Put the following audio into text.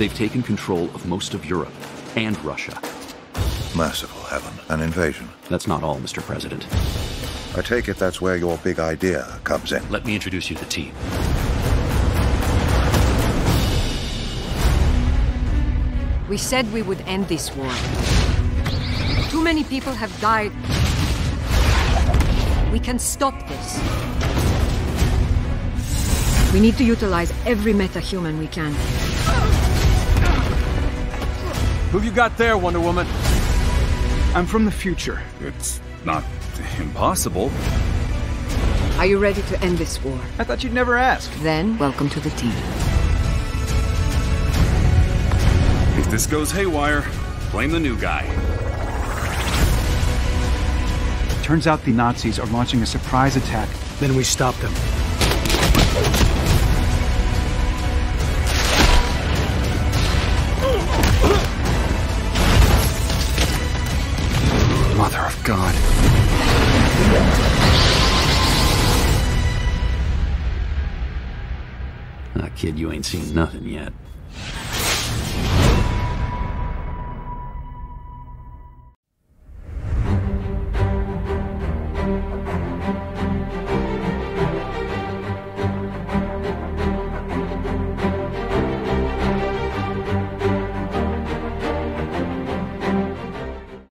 They've taken control of most of Europe and Russia. Merciful heaven. An invasion. That's not all, Mr. President. I take it that's where your big idea comes in. Let me introduce you to the team. We said we would end this war. Too many people have died. We can stop this. We need to utilize every metahuman we can. Who you got there, Wonder Woman? I'm from the future. It's not impossible. Are you ready to end this war? I thought you'd never ask. Then, welcome to the team. If this goes haywire, blame the new guy. Turns out the Nazis are launching a surprise attack. Then we stop them. God. Ah, kid, you ain't seen nothing yet.